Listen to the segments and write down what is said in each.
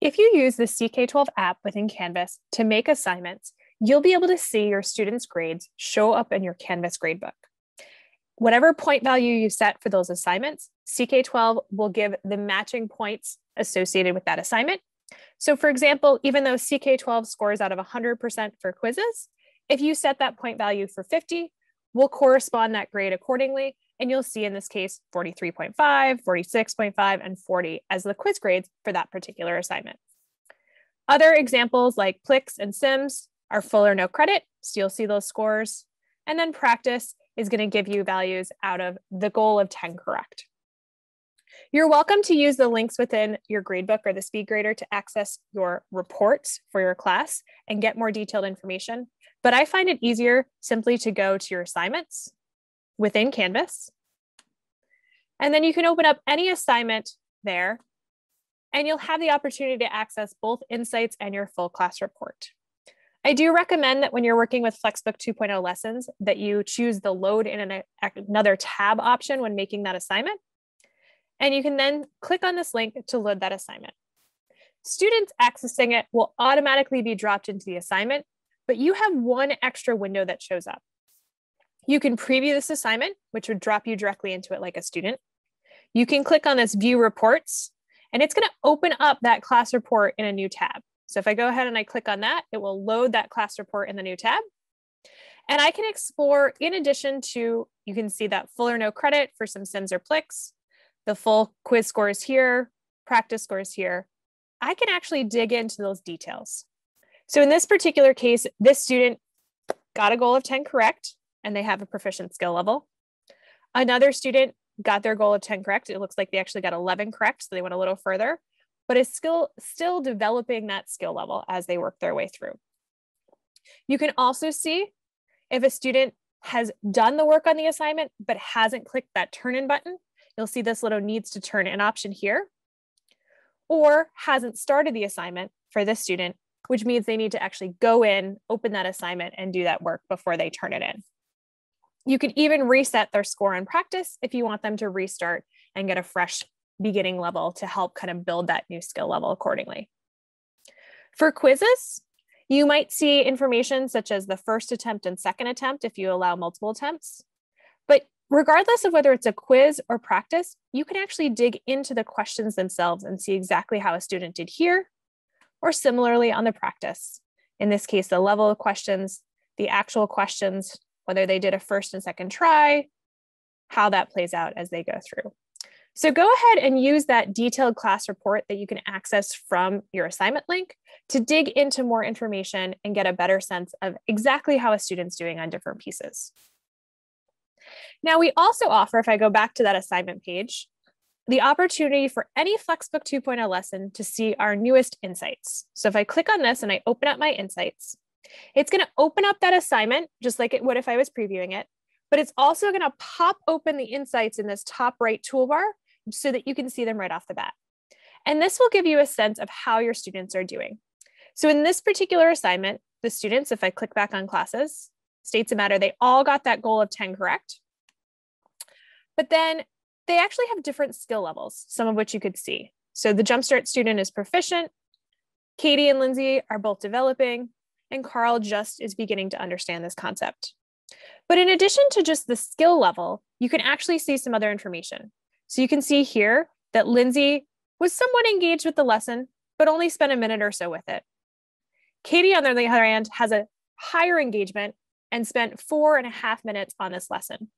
If you use the CK12 app within Canvas to make assignments, you'll be able to see your students' grades show up in your Canvas gradebook. Whatever point value you set for those assignments, CK12 will give the matching points associated with that assignment. So for example, even though CK12 scores out of 100% for quizzes, if you set that point value for 50, we'll correspond that grade accordingly. And you'll see in this case 43.5, 46.5, and 40 as the quiz grades for that particular assignment. Other examples like PLIX and SIMS are full or no credit, so you'll see those scores. And then practice is going to give you values out of the goal of 10 correct. You're welcome to use the links within your gradebook or the speed grader to access your reports for your class and get more detailed information. But I find it easier simply to go to your assignments within Canvas. And then you can open up any assignment there and you'll have the opportunity to access both insights and your full class report. I do recommend that when you're working with Flexbook 2.0 lessons that you choose the load in an, another tab option when making that assignment. And you can then click on this link to load that assignment. Students accessing it will automatically be dropped into the assignment, but you have one extra window that shows up. You can preview this assignment, which would drop you directly into it like a student. You can click on this view reports, and it's gonna open up that class report in a new tab. So if I go ahead and I click on that, it will load that class report in the new tab. And I can explore, in addition to, you can see that full or no credit for some sims or PLIX, the full quiz scores here, practice scores here. I can actually dig into those details. So in this particular case, this student got a goal of 10 correct, and they have a proficient skill level. Another student got their goal of 10 correct. It looks like they actually got 11 correct, so they went a little further but is still, still developing that skill level as they work their way through. You can also see if a student has done the work on the assignment but hasn't clicked that turn in button, you'll see this little needs to turn in option here, or hasn't started the assignment for this student, which means they need to actually go in, open that assignment, and do that work before they turn it in. You can even reset their score in practice if you want them to restart and get a fresh beginning level to help kind of build that new skill level accordingly. For quizzes, you might see information such as the first attempt and second attempt if you allow multiple attempts. But regardless of whether it's a quiz or practice, you can actually dig into the questions themselves and see exactly how a student did here, or similarly on the practice. In this case, the level of questions, the actual questions, whether they did a first and second try, how that plays out as they go through. So go ahead and use that detailed class report that you can access from your assignment link to dig into more information and get a better sense of exactly how a student's doing on different pieces. Now we also offer, if I go back to that assignment page, the opportunity for any Flexbook 2.0 lesson to see our newest insights. So if I click on this and I open up my insights, it's gonna open up that assignment just like it would if I was previewing it, but it's also gonna pop open the insights in this top right toolbar so that you can see them right off the bat. And this will give you a sense of how your students are doing. So in this particular assignment, the students, if I click back on classes, states of matter, they all got that goal of 10 correct. But then they actually have different skill levels, some of which you could see. So the Jumpstart student is proficient, Katie and Lindsay are both developing, and Carl just is beginning to understand this concept. But in addition to just the skill level, you can actually see some other information. So you can see here that Lindsay was somewhat engaged with the lesson, but only spent a minute or so with it. Katie, on the other hand, has a higher engagement and spent four and a half minutes on this lesson.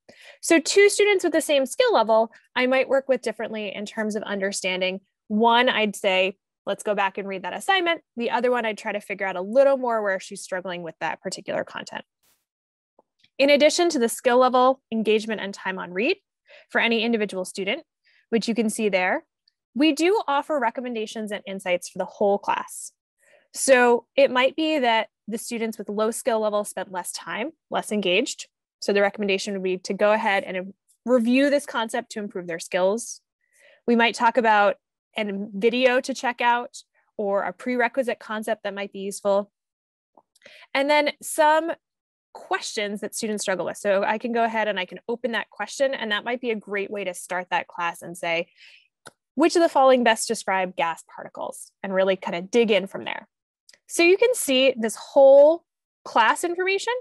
So two students with the same skill level, I might work with differently in terms of understanding. One, I'd say, let's go back and read that assignment. The other one, I'd try to figure out a little more where she's struggling with that particular content. In addition to the skill level, engagement, and time on read, for any individual student, which you can see there, we do offer recommendations and insights for the whole class. So it might be that the students with low skill level spent less time, less engaged. So the recommendation would be to go ahead and review this concept to improve their skills. We might talk about a video to check out or a prerequisite concept that might be useful. And then some questions that students struggle with. So I can go ahead and I can open that question, and that might be a great way to start that class and say, which of the following best describe gas particles and really kind of dig in from there. So you can see this whole class information,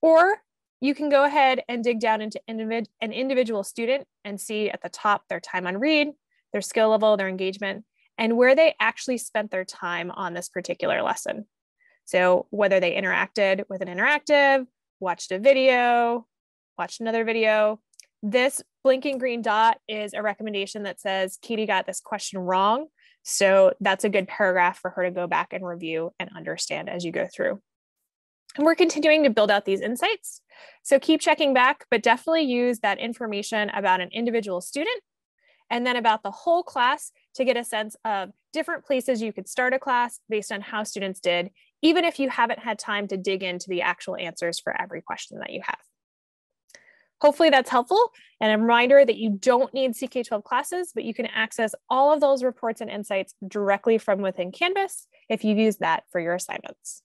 or you can go ahead and dig down into individ an individual student and see at the top their time on read, their skill level, their engagement, and where they actually spent their time on this particular lesson. So whether they interacted with an interactive, watched a video, watched another video, this blinking green dot is a recommendation that says Katie got this question wrong. So that's a good paragraph for her to go back and review and understand as you go through. And we're continuing to build out these insights. So keep checking back, but definitely use that information about an individual student and then about the whole class to get a sense of different places you could start a class based on how students did, even if you haven't had time to dig into the actual answers for every question that you have. Hopefully that's helpful. And a reminder that you don't need CK12 classes, but you can access all of those reports and insights directly from within Canvas if you use that for your assignments.